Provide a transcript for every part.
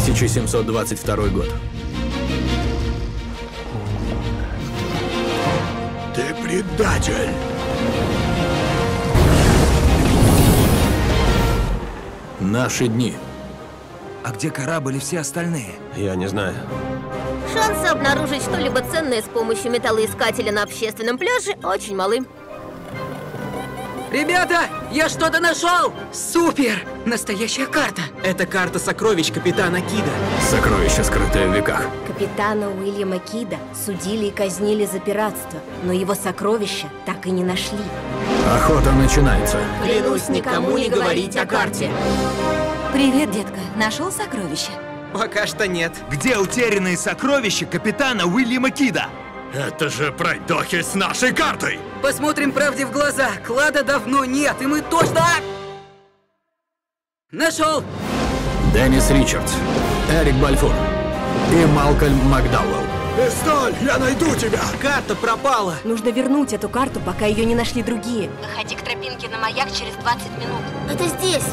1722 год. Ты предатель! Наши дни. А где корабль и все остальные? Я не знаю. Шансы обнаружить что-либо ценное с помощью металлоискателя на общественном пляже очень малы. Ребята, я что-то нашел! Супер! Настоящая карта! Это карта сокровищ капитана Кида. Сокровище, скрытое в веках. Капитана Уильяма Кида судили и казнили за пиратство, но его сокровища так и не нашли. Охота начинается. Клянусь никому не говорить о карте. Привет, детка. Нашел сокровище? Пока что нет. Где утерянные сокровища капитана Уильяма Кида? Это же пройдохи с нашей картой! Посмотрим правде в глаза. Клада давно нет, и мы точно... Нашел! Деннис Ричардс, Эрик Бальфур и Малкольм Макдауэлл. Пистоль, я найду тебя! Карта пропала. Нужно вернуть эту карту, пока ее не нашли другие. Выходи к тропинке на маяк через 20 минут. Это здесь.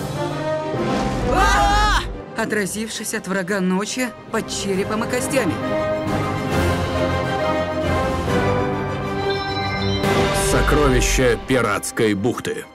Отразившись от врага ночи под черепом и костями. Сокровище пиратской бухты.